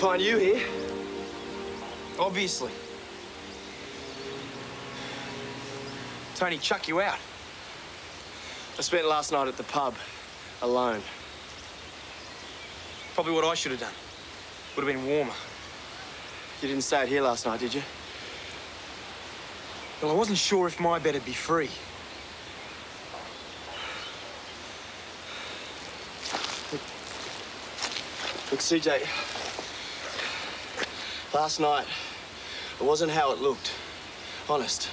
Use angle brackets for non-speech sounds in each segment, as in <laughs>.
find you here. Obviously. Toni, chuck you out. I spent last night at the pub, alone. Probably what I should have done. Would have been warmer. You didn't stay out here last night, did you? Well, I wasn't sure if my bed would be free. Look, CJ. Last night, it wasn't how it looked. Honest.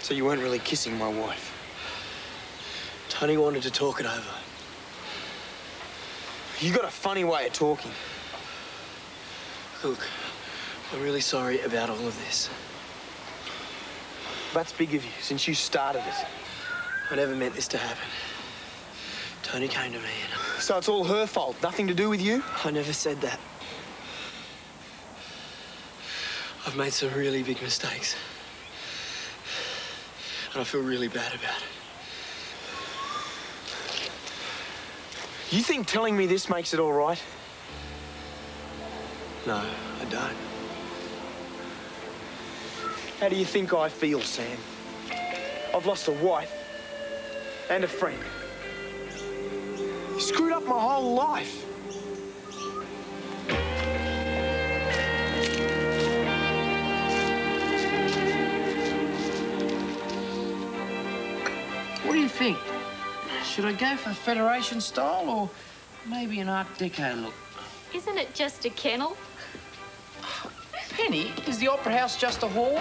So you weren't really kissing my wife? Toni wanted to talk it over. You got a funny way of talking. Look, I'm really sorry about all of this. That's big of you, since you started it. I never meant this to happen. Toni came to me and... So it's all her fault, nothing to do with you? I never said that. I've made some really big mistakes. And I feel really bad about it. You think telling me this makes it all right? No, I don't. How do you think I feel, Sam? I've lost a wife and a friend. You screwed up my whole life. Think? Should I go for Federation style or maybe an Art Deco look? Isn't it just a kennel? Penny, is the Opera House just a hall?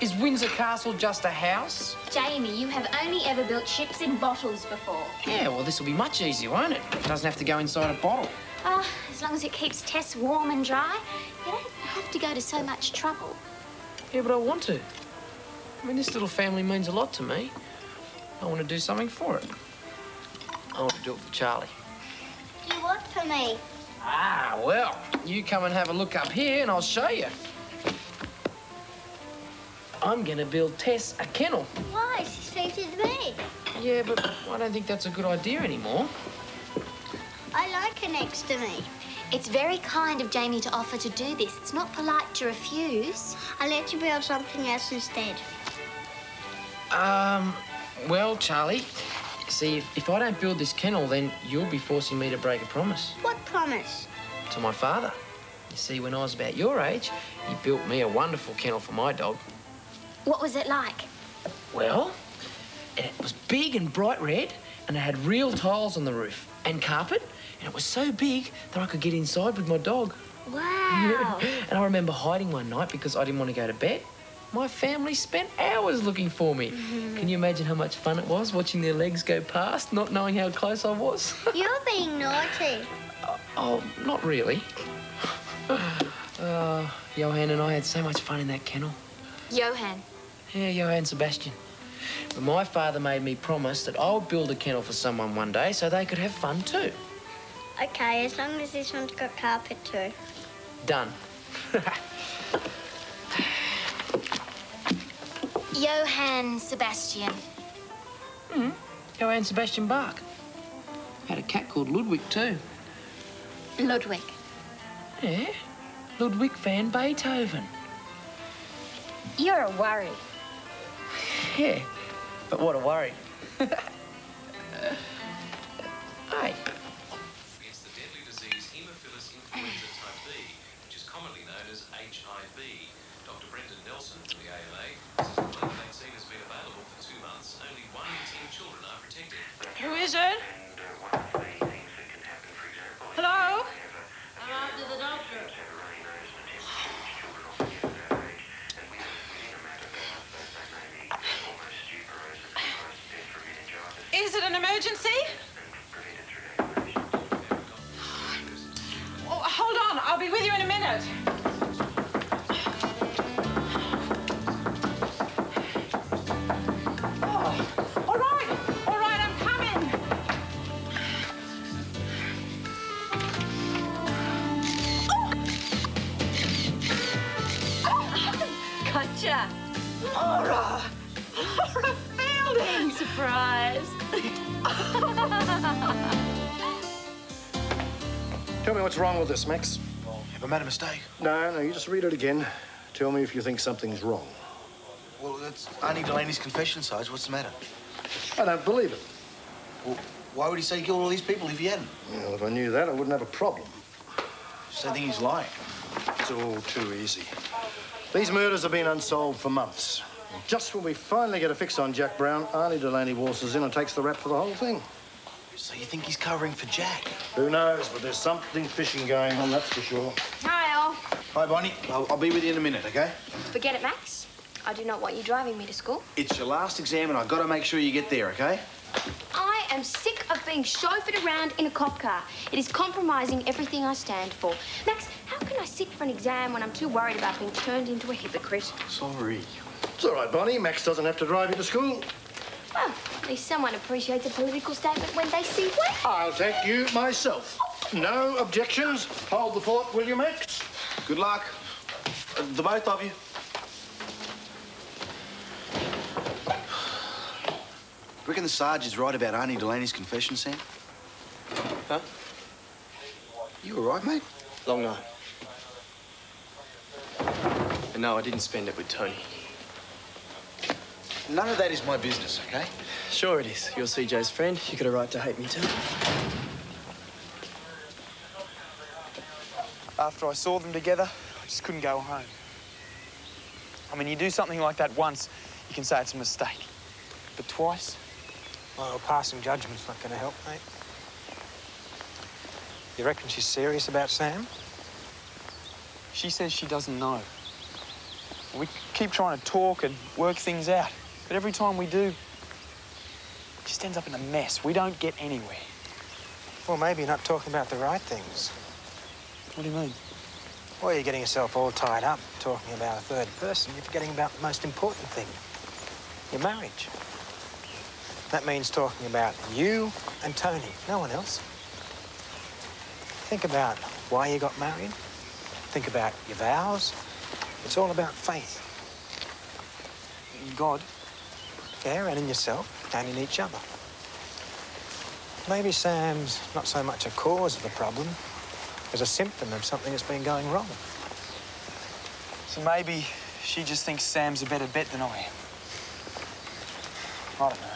Is Windsor Castle just a house? Jamie, you have only ever built ships in bottles before. Yeah, well, this will be much easier, won't it? It doesn't have to go inside a bottle. Oh, as long as it keeps Tess warm and dry, you don't have to go to so much trouble. Yeah, but I want to. I mean, this little family means a lot to me. I want to do something for it. I want to do it for Charlie. You what for me? Ah, well, you come and have a look up here and I'll show you. I'm going to build Tess a kennel. Why? She suited me. Yeah, but I don't think that's a good idea anymore. I like her next to me. It's very kind of Jamie to offer to do this. It's not polite to refuse. I'll let you build something else instead. Um, well, Charlie, see, if, if I don't build this kennel, then you'll be forcing me to break a promise What promise? to my father. You see, when I was about your age, he built me a wonderful kennel for my dog. What was it like? Well, it was big and bright red, and it had real tiles on the roof and carpet, and it was so big that I could get inside with my dog. Wow. <laughs> and I remember hiding one night because I didn't want to go to bed. My family spent hours looking for me. Can you imagine how much fun it was watching their legs go past, not knowing how close I was? <laughs> You're being naughty. oh, not really. <sighs> uh, Johann and I had so much fun in that kennel. Johann. Yeah, Johann Sebastian. But my father made me promise that I would build a kennel for someone one day so they could have fun too. Okay, as long as this one's got carpet too. Done. <laughs> Johann Sebastian. Hmm. Johann Sebastian Bach. Had a cat called Ludwig too. Ludwig. Yeah. Ludwig van Beethoven. You're a worry. Yeah. But what a worry. <laughs> Surprise. Tell me what's wrong with this, Max. Have I made a mistake? No, no, you just read it again. Tell me if you think something's wrong. Well, that's Arnie Delaney's confession, Sarge. What's the matter? I don't believe it. Well, why would he say he killed all these people if he hadn't? Well, if I knew that, I wouldn't have a problem. So I think he's lying. It's all too easy. These murders have been unsolved for months. And just when we finally get a fix on Jack Brown, Arnie Delaney waltzes in and takes the rap for the whole thing. So you think he's covering for Jack? Who knows, but there's something fishing going on, that's for sure. Hi, all. Hi, Bonnie. I'll, I'll be with you in a minute, okay? Forget it, Max. I do not want you driving me to school. It's your last exam, and I've got to make sure you get there, okay? I am sick of being chauffeured around in a cop car. It is compromising everything I stand for. Max, how can I sit for an exam when I'm too worried about being turned into a hypocrite? Sorry. It's all right, Bonnie. Max doesn't have to drive you to school. Well, at least someone appreciates a political statement when they see one. I'll take you myself. No objections. Hold the fort, will you, Max? Good luck. Uh, the both of you. Reckon the Sarge is right about Arnie Delaney's confession, Sam? Huh? You all right, mate? Long night. And no, I didn't spend it with Toni. None of that is my business, okay? Sure it is. You're CJ's friend. You got a right to hate me too. After I saw them together, I just couldn't go home. I mean, you do something like that once, you can say it's a mistake. But twice? Well, passing judgment's not going to help, mate. You reckon she's serious about Sam? She says she doesn't know. We keep trying to talk and work things out. But every time we do, it just ends up in a mess. We don't get anywhere. Well, maybe you're not talking about the right things. What do you mean? Well, you're getting yourself all tied up talking about a third person. You're forgetting about the most important thing your marriage. That means talking about you and Toni, no one else. Think about why you got married. Think about your vows. It's all about faith. In God? Yeah, and in yourself and in each other. Maybe Sam's not so much a cause of the problem as a symptom of something that's been going wrong. So maybe she just thinks Sam's a better bet than I am. I don't know.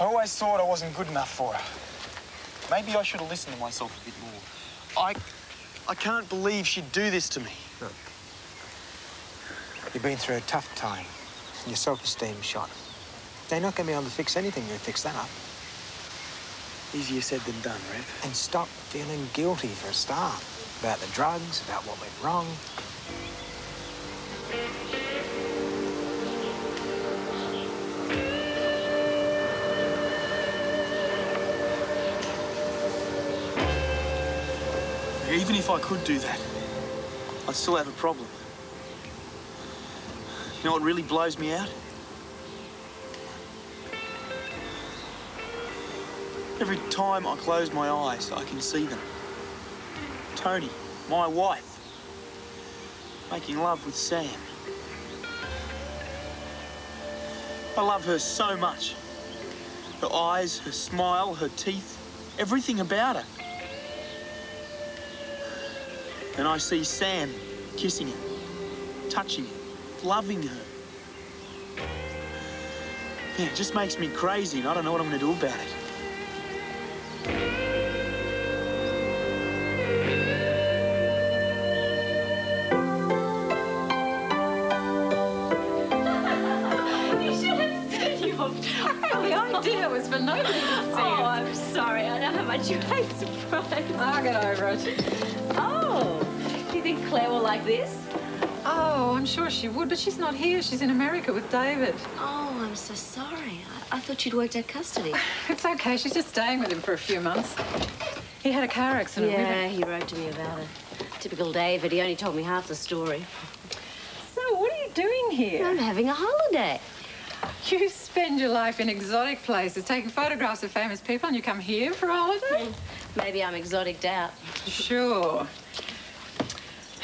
I always thought I wasn't good enough for her. Maybe I should have listened to myself a bit more. I, I can't believe she'd do this to me. You've been through a tough time. And Your self-esteem shot. They're not going to be able to fix anything to fix that up. Easier said than done, Rev. And stop feeling guilty for a start. About the drugs, about what went wrong. Even if I could do that, I'd still have a problem. You know what really blows me out? Every time I close my eyes, I can see them. Toni, my wife, making love with Sam. I love her so much. Her eyes, her smile, her teeth, everything about her. And I see Sam kissing her, touching her, loving her. Yeah, it just makes me crazy, and I don't know what I'm going to do about it. <laughs> You should have said you were... Well, the idea was for nobody to see Oh. I'm sorry. I know how much you hate surprise. I'll get over it. Oh, do you think Claire will like this? Oh, I'm sure she would, but she's not here. She's in America with David. Oh, I'm so sorry. I, I thought you'd worked out custody. <sighs> It's okay. She's just staying with him for a few months. He had a car accident yeah, he wrote to me about it. Typical David. He only told me half the story. So, what are you doing here? I'm having a holiday. You spend your life in exotic places, taking photographs of famous people, and you come here for a holiday? Hmm. Maybe I'm exotic out. Sure.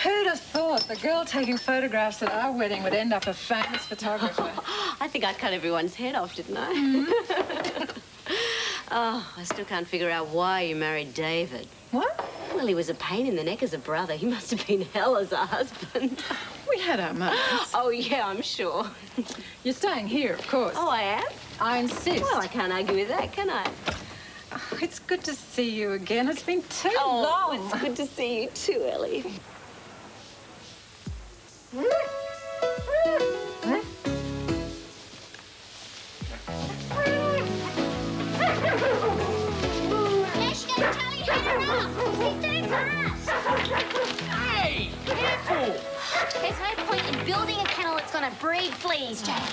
Who'd have thought the girl taking photographs at our wedding would end up a famous photographer? <laughs> I think I cut everyone's head off, didn't I? Mm-hmm. <laughs> oh, I still can't figure out why you married David. What? Well, he was a pain in the neck as a brother. He must have been <laughs> hell as a husband. We had our moments. <gasps> oh, yeah, I'm sure. You're staying here, of course. Oh, I am? I insist. Well, I can't argue with that, can I? Oh, it's good to see you again. It's been too Oh, long. it's good to see you too, Ellie. Kennel that's gonna Jamie.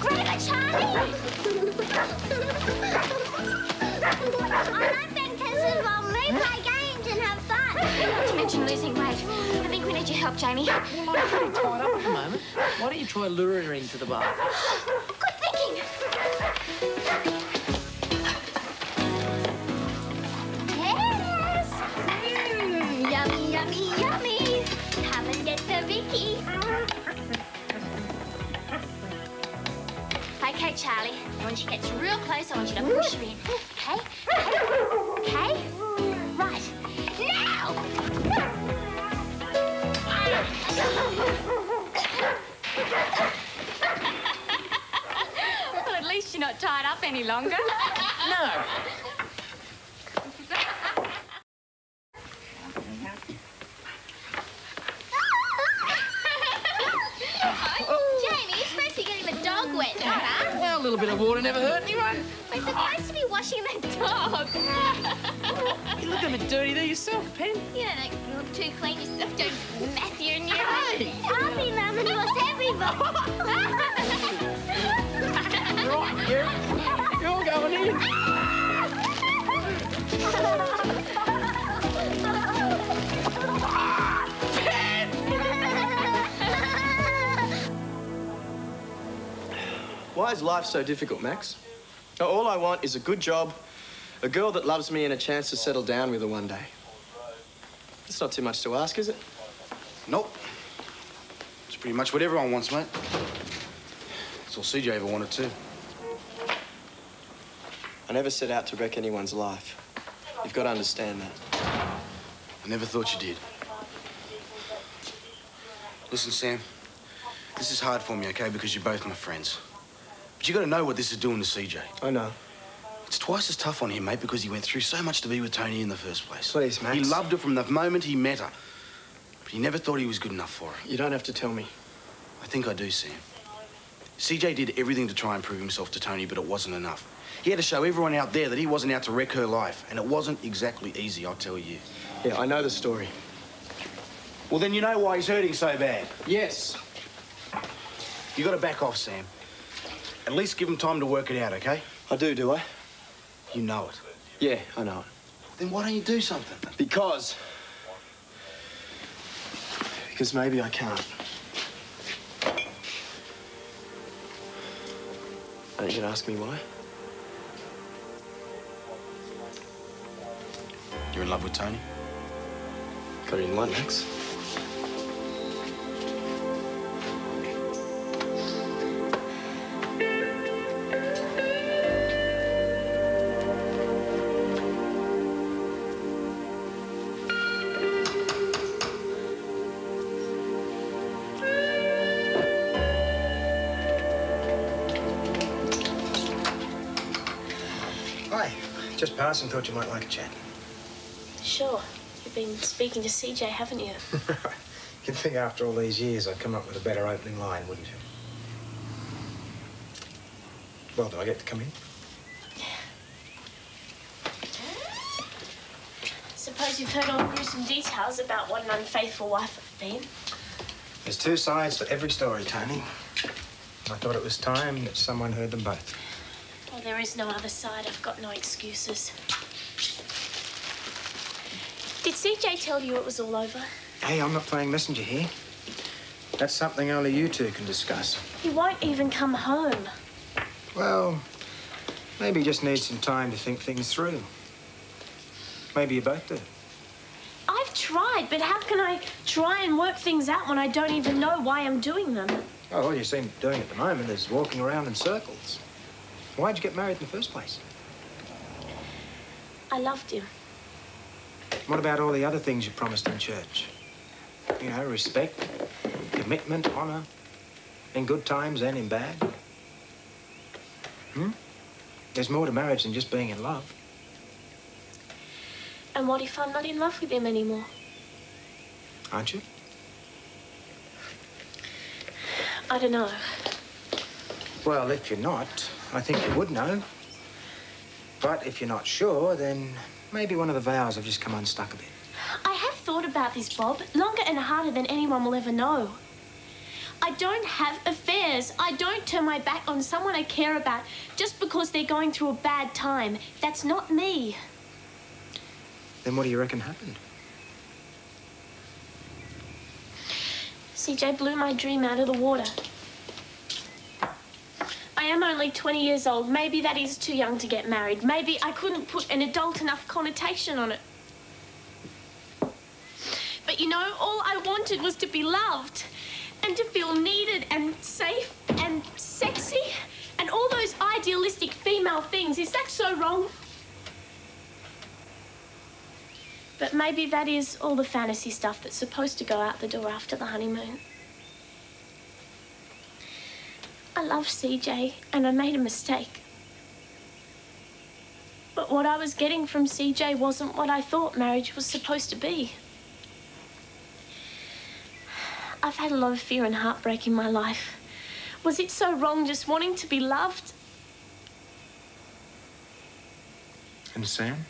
Grab it, Charlie! I'm Ben Kensington. We play games and have fun. Not to mention losing weight. I think we need your help, Jamie. Well, I'm pretty tied up at the moment. Why don't you try luring her into the bar? When she gets real close, I want you to push her supposed to washing the dog. <laughs> You look a bit dirty there yourself, Pen. you don't look- look too clean yourself, don't Matthew and you. I'll be mum and wash everybody. Right, Gary. You're going in. Why is life so difficult, Max? All I want is a good job, a girl that loves me, and a chance to settle down with her one day. It's not too much to ask, is it? Nope. It's pretty much what everyone wants, mate. That's all CJ ever wanted too. I never set out to wreck anyone's life. You've got to understand that. I never thought you did. Listen, Sam. This is hard for me, okay, because you're both my friends. But you got to know what this is doing to CJ. I know. It's twice as tough on him, mate, because he went through so much to be with Toni in the first place. Please, Max. He loved her from the moment he met her. But he never thought he was good enough for her. You don't have to tell me. I think I do, Sam. CJ did everything to try and prove himself to Toni, but it wasn't enough. He had to show everyone out there that he wasn't out to wreck her life, and it wasn't exactly easy, I'll tell you. Yeah, I know the story. Well, then you know why he's hurting so bad. Yes. You got to back off, Sam. At least give him time to work it out, okay? I do, do I? You know it. Yeah, I know it. Then why don't you do something? Because. Because maybe I can't. Aren't you gonna ask me why? You're in love with Toni? Got it in one, Max. Passing, thought you might like a chat. Sure. You've been speaking to CJ, haven't you? <laughs> You'd think after all these years I'd come up with a better opening line, wouldn't you? Well, do I get to come in? Yeah. Suppose you've heard all gruesome details about what an unfaithful wife I've been. There's two sides to every story, Toni. I thought it was time that someone heard them both. There is no other side. I've got no excuses. Did CJ tell you it was all over? Hey, I'm not playing messenger here. That's something only you two can discuss. He won't even come home. Well, maybe you just need some time to think things through. Maybe you both do. I've tried, but how can I try and work things out when I don't even know why I'm doing them? Oh, all you seem doing at the moment is walking around in circles. Why'd you get married in the first place? I loved you. What about all the other things you promised in church? You know, respect, commitment, honour, in good times and in bad. Hmm? There's more to marriage than just being in love. And what if I'm not in love with him anymore? Aren't you? I don't know. Well, if you're not, I think you would know. But if you're not sure, then maybe one of the vows have just come unstuck a bit. I have thought about this, Bob, longer and harder than anyone will ever know. I don't have affairs. I don't turn my back on someone I care about just because they're going through a bad time. That's not me. Then what do you reckon happened? CJ blew my dream out of the water. I am only 20 years old. Maybe that is too young to get married. Maybe I couldn't put an adult enough connotation on it. But you know, all I wanted was to be loved and to feel needed and safe and sexy and all those idealistic female things. Is that so wrong? But maybe that is all the fantasy stuff that's supposed to go out the door after the honeymoon. I love CJ and I made a mistake. But what I was getting from CJ wasn't what I thought marriage was supposed to be. I've had a lot of fear and heartbreak in my life. Was it so wrong just wanting to be loved? And Sam?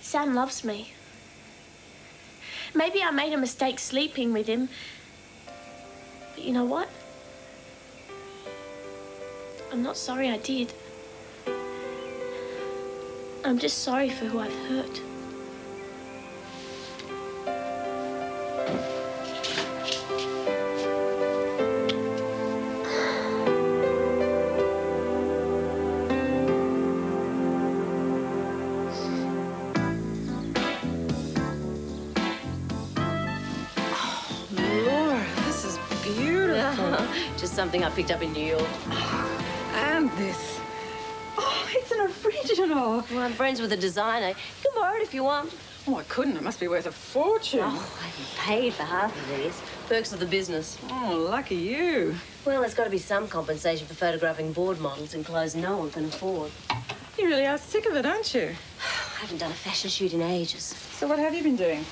Sam loves me. Maybe I made a mistake sleeping with him. But you know what? I'm not sorry I did. I'm just sorry for who I've hurt. Something I picked up in New York. <sighs> and this. Oh, it's an original. Well, I'm friends with a designer. You can borrow it if you want. Oh, I couldn't. It must be worth a fortune. Oh, I paid for half of these. Perks of the business. Oh, lucky you. Well, there's got to be some compensation for photographing bored models in clothes no one can afford. You really are sick of it, aren't you? <sighs> I haven't done a fashion shoot in ages. So what have you been doing?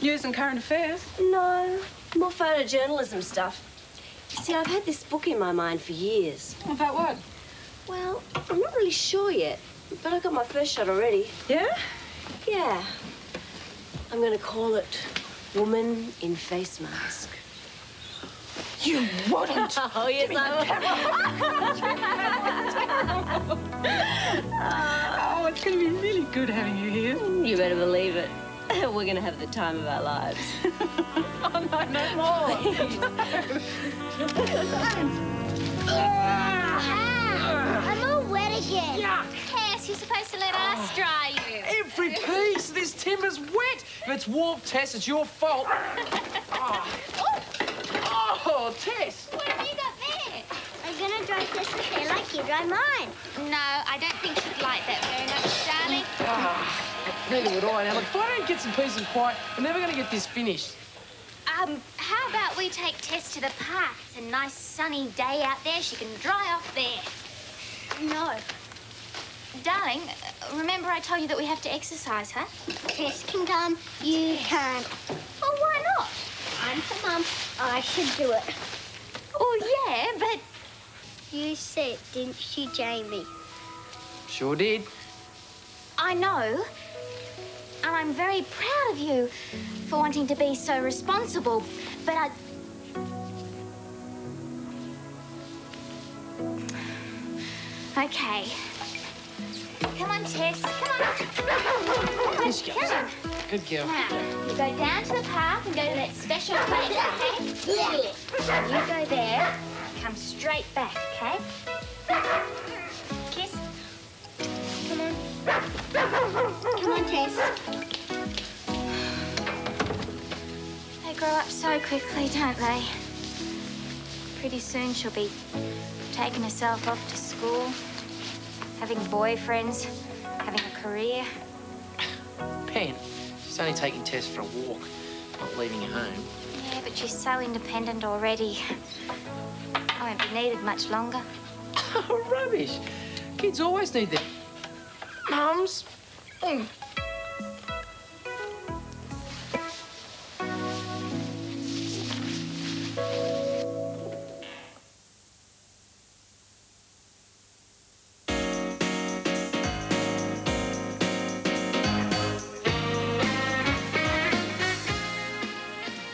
News and current affairs? No, more photojournalism stuff. See, I've had this book in my mind for years. About what? Well, I'm not really sure yet, but I got my first shot already. Yeah? Yeah. I'm going to call it Woman in Face Mask. You wouldn't. <laughs> Oh, yes, I <laughs> oh, it's going to be really good having you here. You better believe it. <laughs> We're going to have the time of our lives. <laughs> oh, no, no more. <laughs> Ah, I'm all wet again. Yuck. Tess, you're supposed to let ah. us dry you. Every piece of this timber's wet. If it's warped, Tess, it's your fault. oh. oh, Tess. What have you got there? I'm gonna dry Tess's hair like you dry mine. No, I don't think she'd like that very much, darling. Ah, neither would I. Now, look, if I don't get some peace and quiet, we're never going to get this finished. Um, how about we take Tess to the park? It's a nice sunny day out there. She can dry off there. No. Darling, remember I told you that we have to exercise, huh? Tess can come, you can't. Oh, why not? I'm for Mum. I should do it. Oh, yeah, but... You said, didn't you, Jamie? Sure did. I know. And I'm very proud of you for wanting to be so responsible. But I. Okay. Come on, Tess. Come on. Here she goes. Come on. Good girl. Now, you go down to the park and go to that special place, okay? You go there, come straight back, okay? Come on. Tess. They grow up so quickly, don't they? Pretty soon she'll be taking herself off to school, having boyfriends, having a career. Pen, she's only taking Tess for a walk, not leaving her home. Yeah, but she's so independent already. I won't be needed much longer. <laughs> Oh, rubbish. Kids always need their Mm.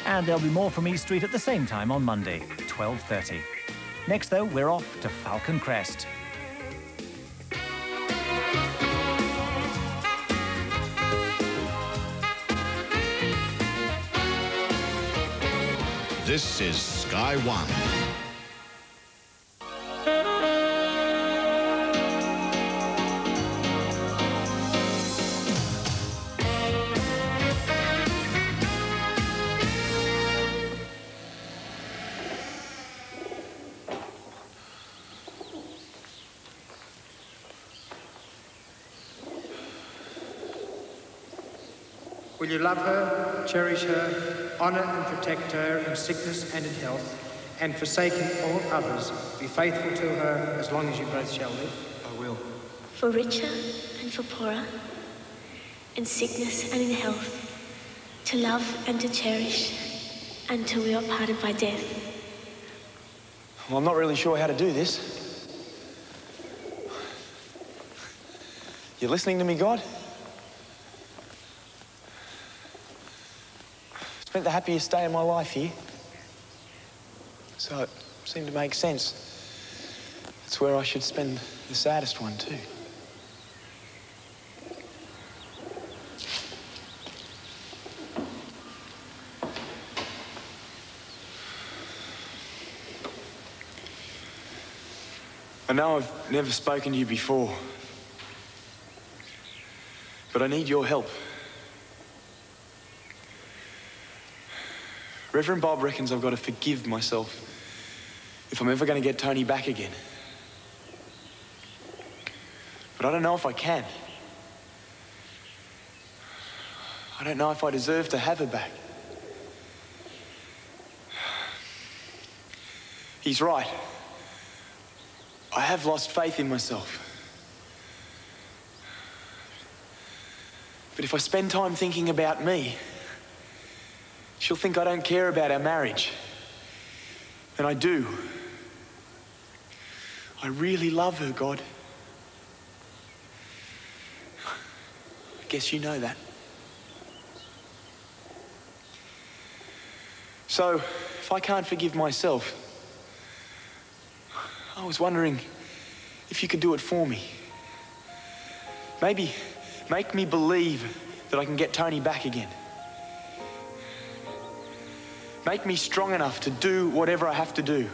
And there'll be more from East Street at the same time on Monday, 12.30. Next, though, we're off to Falcon Crest. This is Sky One. Will you love her, cherish her, honour and protect her in sickness and in health, and forsaking all others, be faithful to her as long as you both shall live? I will. For richer and for poorer, in sickness and in health, to love and to cherish, until we are parted by death. Well, I'm not really sure how to do this. You're listening to me, God? Spent the happiest day of my life here. So it seemed to make sense. It's where I should spend the saddest one, too. I know I've never spoken to you before, but I need your help. Reverend Bob reckons I've got to forgive myself if I'm ever going to get Toni back again. But I don't know if I can. I don't know if I deserve to have her back. He's right. I have lost faith in myself. But if I spend time thinking about me, she'll think I don't care about our marriage. And I do. I really love her, God. I guess you know that. So, if I can't forgive myself, I was wondering if you could do it for me. Maybe make me believe that I can get Toni back again. Make me strong enough to do whatever I have to do.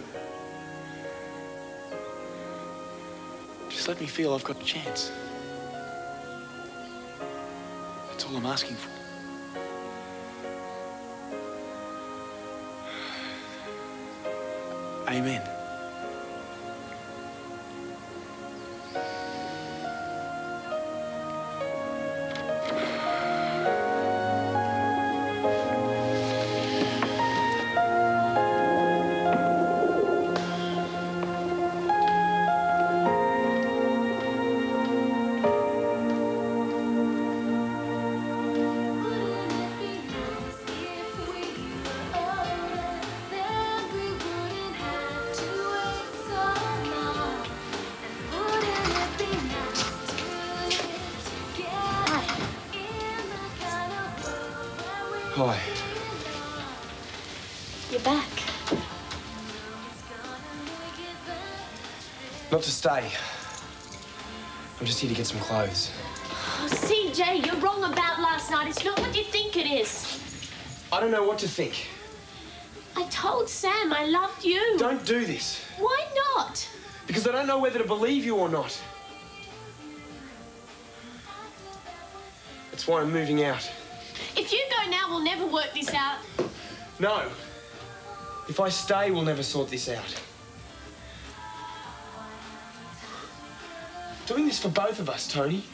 Just let me feel I've got a chance. That's all I'm asking for. Amen. Stay. I'm just here to get some clothes. Oh, CJ, you're wrong about last night. It's not what you think it is. I don't know what to think. I told Sam I loved you. Don't do this. Why not? Because I don't know whether to believe you or not. That's why I'm moving out. If you go now, we'll never work this out. No. If I stay, we'll never sort this out. Doing this for both of us, Toni.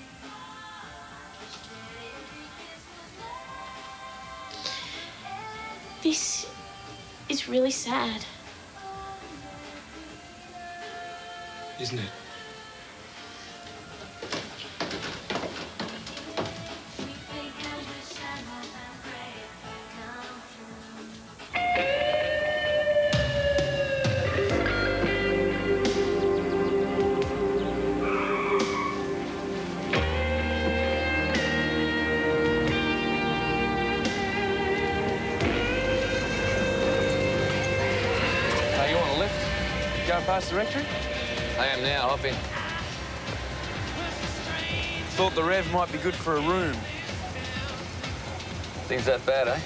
This is really sad. Isn't it? Past the rectory? I am now. Hop in. Thought the Rev might be good for a room. Things that bad, eh?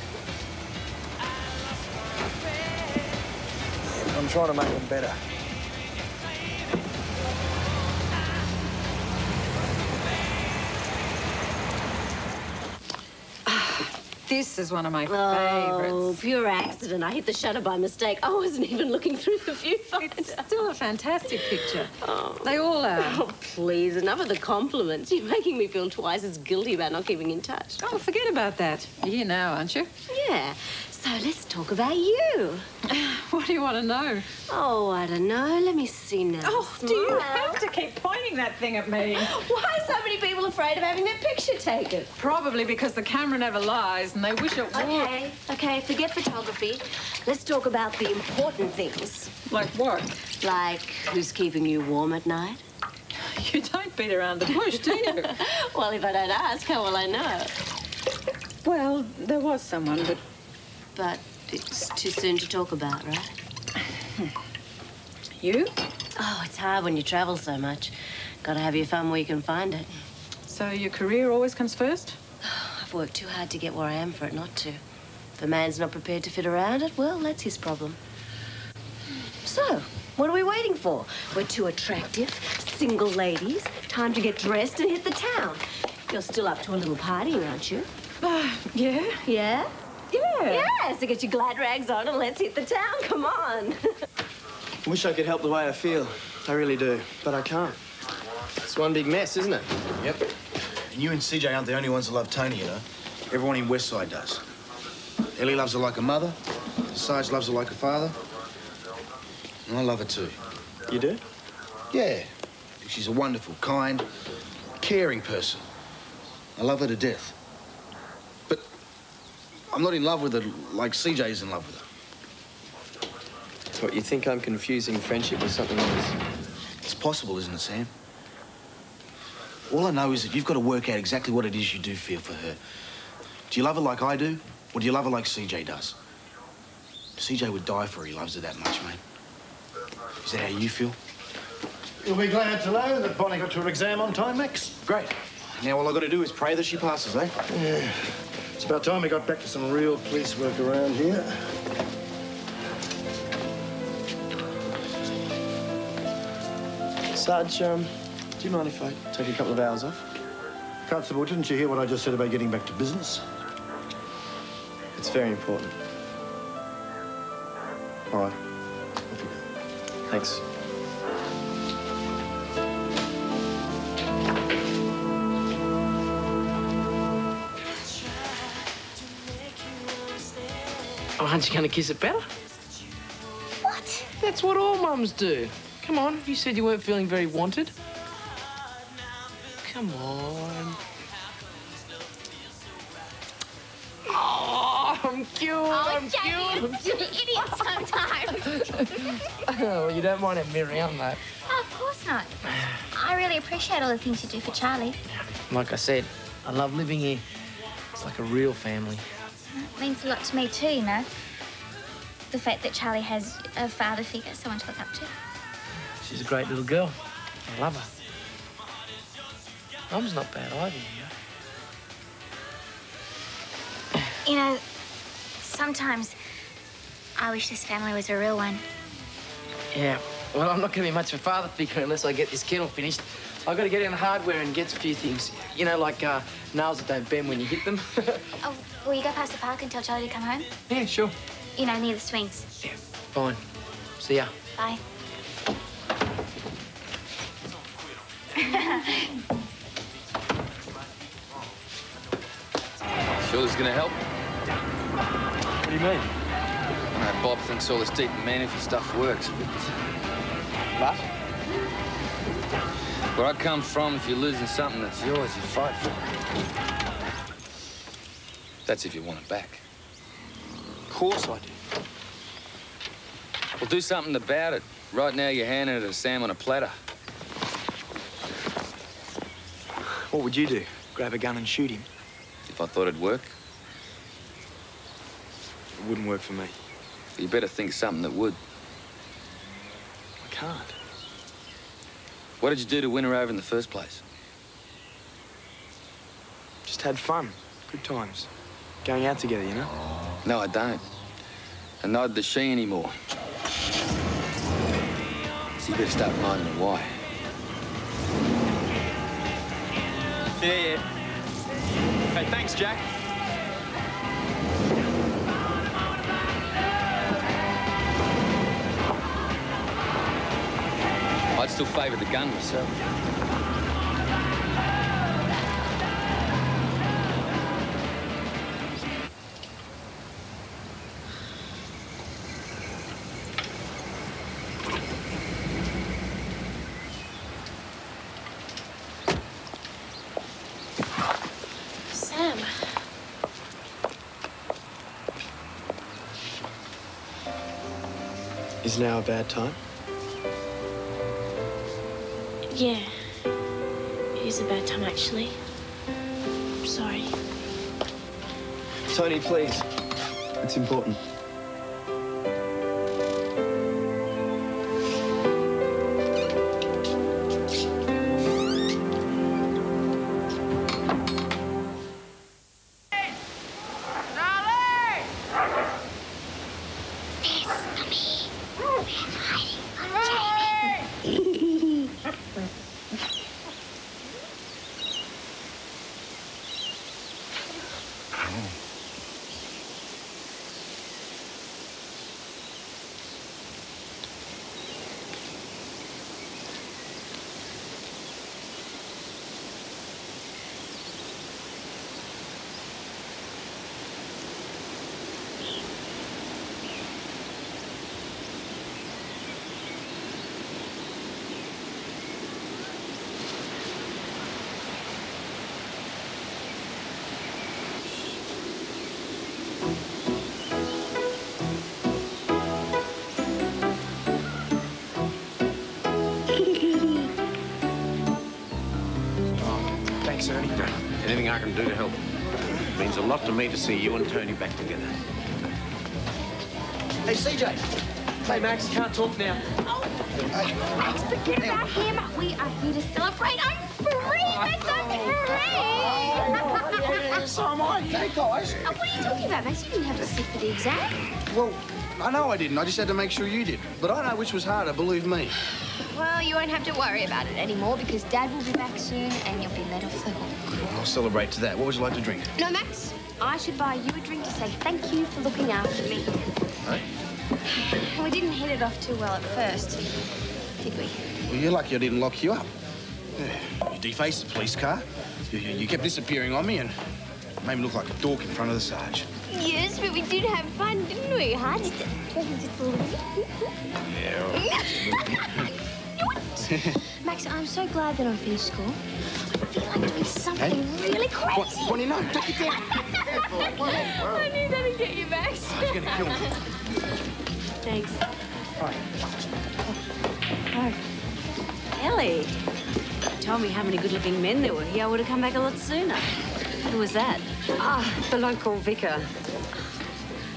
I'm trying to make them better. This is one of my Oh, favourites. Oh, pure accident. I hit the shutter by mistake. I wasn't even looking through the viewfinder. It's still a fantastic picture. Oh. They all are. Oh, please, enough of the compliments. You're making me feel twice as guilty about not keeping in touch. Oh, forget about that. You're here now, aren't you? Yeah. So let's talk about you. <sighs> What do you want to know? Oh, I don't know. Let me see now. Oh, do you have to keep pointing that thing at me? <gasps> Why are so many people afraid of having their picture taken? Probably because the camera never lies and they wish it would. Okay, okay, forget photography. Let's talk about the important things. Like what? Like who's keeping you warm at night? <sighs> You don't beat around the bush, do you? <laughs> well, if I don't ask, how will I know? well, there was someone, but But it's too soon to talk about, right? <laughs> you? Oh, it's hard when you travel so much. Gotta have your fun where you can find it. So your career always comes first? <sighs> I've worked too hard to get where I am for it not to. If a man's not prepared to fit around it, well, that's his problem. So, what are we waiting for? We're two attractive, single ladies. Time to get dressed and hit the town. You're still up to a little partying, aren't you? <sighs> yeah. Yeah? Yeah. Yeah, so get your glad rags on and let's hit the town. Come on. <laughs> Wish I could help the way I feel. I really do. But I can't. It's one big mess, isn't it? Yep. And you and CJ aren't the only ones that love Toni, you know. Everyone in Westside does. Ellie loves her like a mother. Sarge loves her like a father. And I love her too. You do? Yeah. She's a wonderful, kind, caring person. I love her to death. But I'm not in love with her like CJ's in love with her. What, you think I'm confusing friendship with something else? It's possible, isn't it, Sam? All I know is that you've got to work out exactly what it is you do feel for her. Do you love her like I do, or do you love her like CJ does? CJ would die for her. He loves her that much, mate. Is that how you feel? You'll be glad to know that Bonnie got to her exam on time, Max. Great. Now all I've got to do is pray that she passes, eh? Yeah. It's about time we got back to some real police work around here. Sarge, um, do you mind if I take a couple of hours off? Constable, didn't you hear what I just said about getting back to business? It's very important. All right. Thanks. Aren't you going to kiss it better? What? That's what all mums do. Come on, you said you weren't feeling very wanted. Come on. Oh, I'm cute. Oh, I'm Jamie, cute. you're an idiot sometimes. <laughs> Oh, you don't mind having me around, mate. Oh, of course not. I really appreciate all the things you do for Charlie. Like I said, I love living here. It's like a real family. It means a lot to me too, you know. The fact that Charlie has a father figure, someone to look up to. She's a great little girl. I love her. Mum's not bad either, you know. You know, sometimes I wish this family was a real one. Yeah, well, I'm not going to be much of a father figure unless I get this kennel finished. I've got to get in the hardware and get a few things. You know, like uh, nails that don't bend when you hit them. <laughs> Oh, will you go past the park and tell Charlie to come home? yeah, sure. You know, near the swings. Yeah, fine. See ya. Bye. Sure this is gonna help? What do you mean? know Bob thinks all this deep and meaningful stuff works, but... But? Where I come from, if you're losing something that's yours, you fight for it. That's if you want it back. Of course I do. Well, do something about it. Right now, you're handing it to Sam on a platter. What would you do? Grab a gun and shoot him? If I thought it'd work, It wouldn't work for me. you better think of something that would. I can't. What did you do to win her over in the first place? Just had fun. Good times. Going out together, you know? No, I don't. And neither does she anymore. So you better start finding why. Yeah, yeah. Hey, thanks, Jack. I'd still favour the gun myself. Now a bad time? Yeah. It is a bad time, actually. I'm sorry. Toni, please. It's important. Anything I can do to help? It means a lot to me to see you and Toni back together. Hey, CJ. Hey, Max, can't talk now. Oh, Max, forget about him. We are here to celebrate. I'm free. Max, <laughs> I'm free. so am I. Hey, guys. Oh, what are you talking about, Max? You didn't have to sit for the exam. Well, I know I didn't. I just had to make sure you did. But I know which was harder, believe me. Well, you won't have to worry about it anymore because Dad will be back soon and you'll be let off the hook. I'll celebrate to that. What would you like to drink? No, Max, I should buy you a drink to say thank you for looking after me. Hey? We didn't hit it off too well at first, did we? Well, you're lucky I didn't lock you up. You defaced the police car. You, you you kept disappearing on me and made me look like a dork in front of the Sarge. Yes, but we did have fun, didn't we, huh? Just, just a little <laughs> <laughs> Max, I'm so glad that I'm finished school. I feel like doing something Hey? really crazy. What, what do you know? Take it down. I knew that'd get you, Max. Oh, it's gonna kill me. Thanks. Oh. Ellie. You told me how many good-looking men there were here. I would have come back a lot sooner. Who was that? Ah, the local vicar.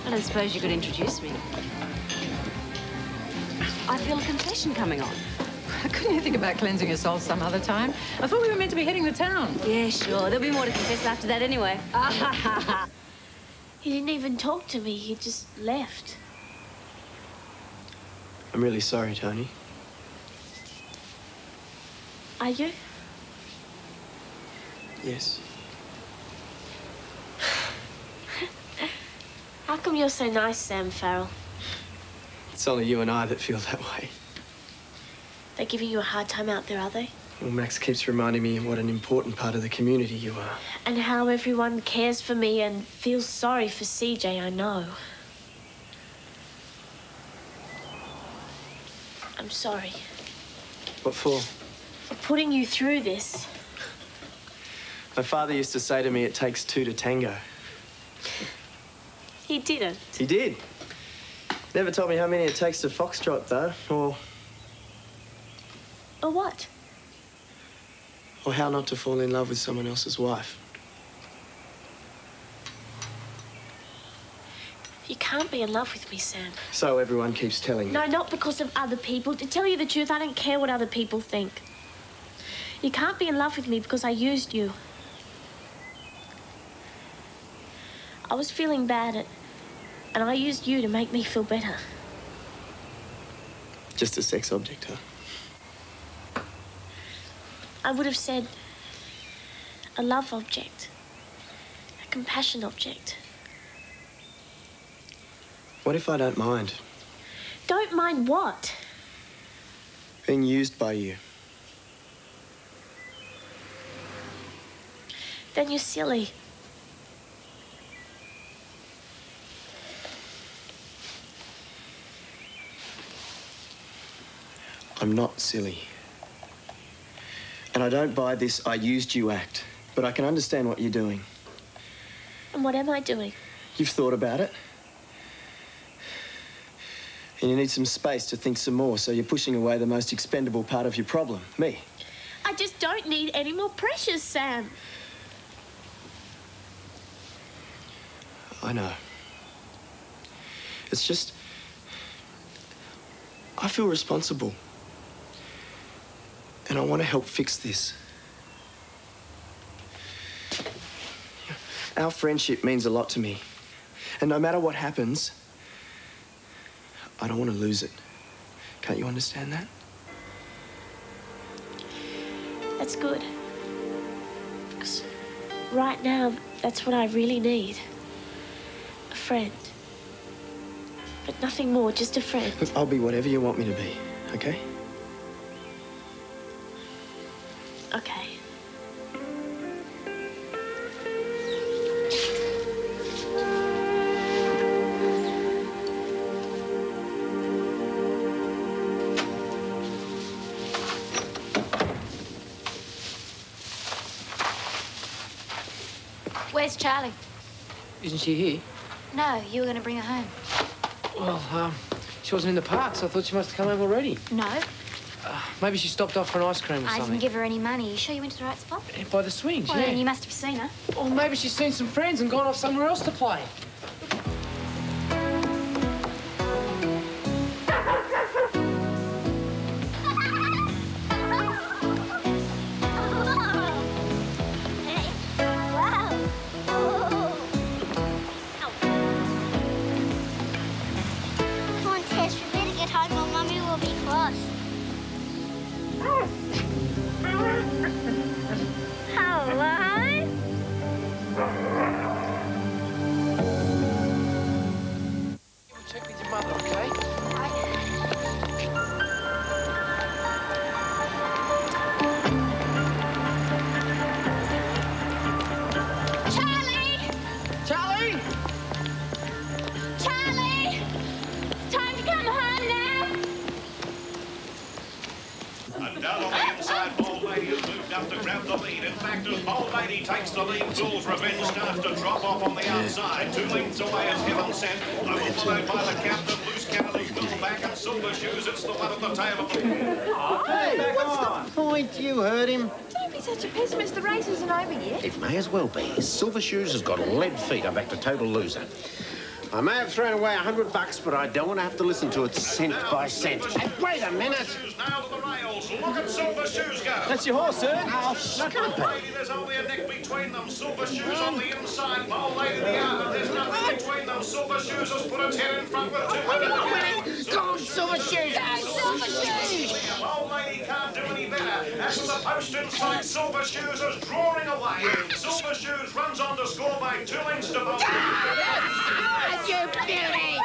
I don't suppose you could introduce me. I feel a confession coming on. <laughs> Couldn't you think about cleansing your soul some other time? I thought we were meant to be hitting the town. Yeah, sure. There'll be more to confess after that anyway. <laughs> He didn't even talk to me. He just left. I'm really sorry, Toni. Are you? Yes. How come you're so nice, Sam Farrell? It's only you and I that feel that way. They're giving you a hard time out there, are they? Well, Max keeps reminding me what an important part of the community you are. And how everyone cares for me and feels sorry for CJ, I know. I'm sorry What for? for putting you through this. My father used to say to me, it takes two to tango. He didn't. He did. Never told me how many it takes to foxtrot, though, or, Or what? or how not to fall in love with someone else's wife. You can't be in love with me, Sam. So everyone keeps telling me. No, not because of other people. To tell you the truth, I don't care what other people think. You can't be in love with me because I used you. I was feeling bad, at, and I used you to make me feel better. Just a sex object, huh? I would have said a love object, a compassion object. What if I don't mind Don't mind what? being used by you? Then you're silly. I'm not silly. And I don't buy this I used you act, but I can understand what you're doing. And what am I doing? You've thought about it. And you need some space to think some more, so you're pushing away the most expendable part of your problem, me. I just don't need any more pressures, Sam. I know. It's just. I feel responsible. And I want to help fix this. Our friendship means a lot to me. And no matter what happens, I don't want to lose it. Can't you understand that? That's good. Because right now, that's what I really need. A friend. But nothing more, just a friend. Look, I'll be whatever you want me to be, okay? Where's Charlie? Isn't she here? No, you were going to bring her home. Well, um, she wasn't in the park, so I thought she must have come home already. No, Maybe she stopped off for an ice cream or I something. didn't give her any money. You sure you went to the right spot? By the swings, Well, yeah. then you must have seen her. Or maybe she's seen some friends and gone off somewhere else to play. Takes the lead, Jules Revenge starts to drop off on the outside. Two lengths away is Heaven Sent. Over followed by the captain, Loose Cannon, Bill back and Silver Shoes. It's the one at the tail of the... Hey, what's the point? You heard him. Don't be such a pessimist. The race isn't over yet. It may as well be. Silver Shoes has got lead feet. I'm back to total loser. I may have thrown away a hundred bucks, but I don't want to have to listen to it cent by cent. Hey, wait a minute. Now to the rails. Look at Silver Shoes go. That's your horse, sir. Oh, shut up. Lady, there's only a neck between them. Silver Shoes on the inside. Bold Lady the outer. There's nothing between them. Silver Shoes has put its head in front with 200 to go. On, Silver Shoes. Silver Shoes. Old lady can't do any better. As the post inside, Silver Shoes is drawing away. Silver Shoes runs on to score by two lengths to both. You beauty.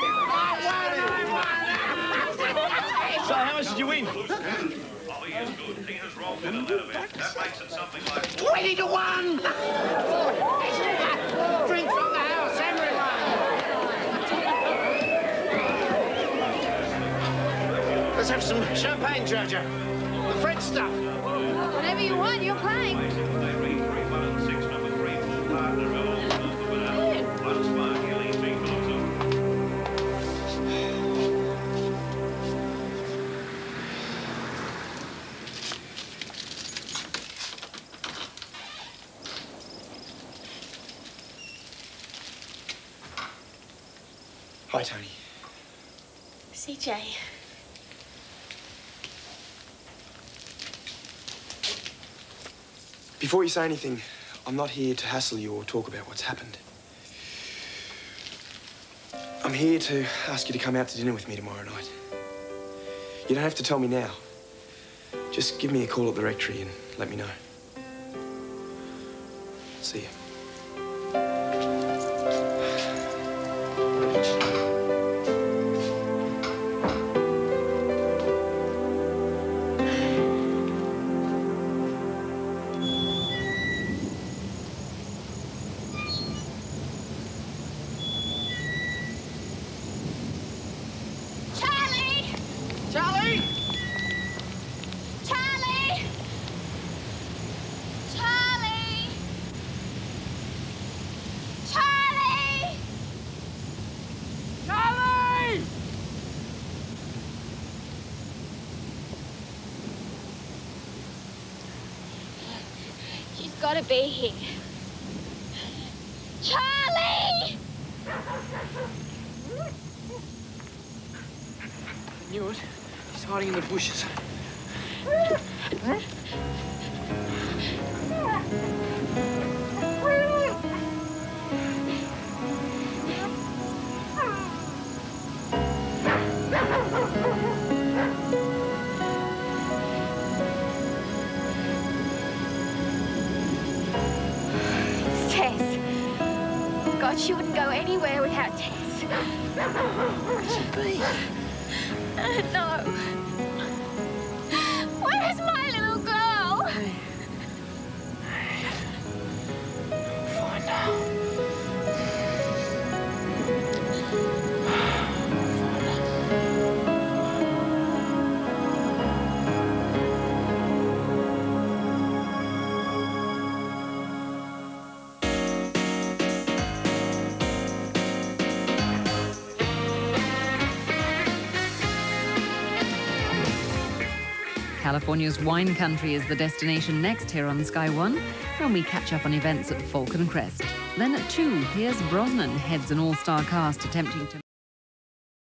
So how much did you win? Bobby is good. He has rolled in a little bit. That makes it something like 20 to 1! Drink from the house, everyone! There's have some champagne, Georgia. The French stuff. Whatever you want, you're playing. Hi, Toni. CJ. Before you say anything, I'm not here to hassle you or talk about what's happened. I'm here to ask you to come out to dinner with me tomorrow night. You don't have to tell me now. Just give me a call at the rectory and let me know. See you. She's got be here. Charlie! Knew it. He's hiding in the bushes. <laughs> God, she wouldn't go anywhere without Tess. Where'd she be? Uh, no. California's wine country is the destination next here on Sky One, when we catch up on events at Falcon Crest. Then at 2, Pierce Brosnan heads an all-star cast attempting to...